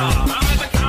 Nah,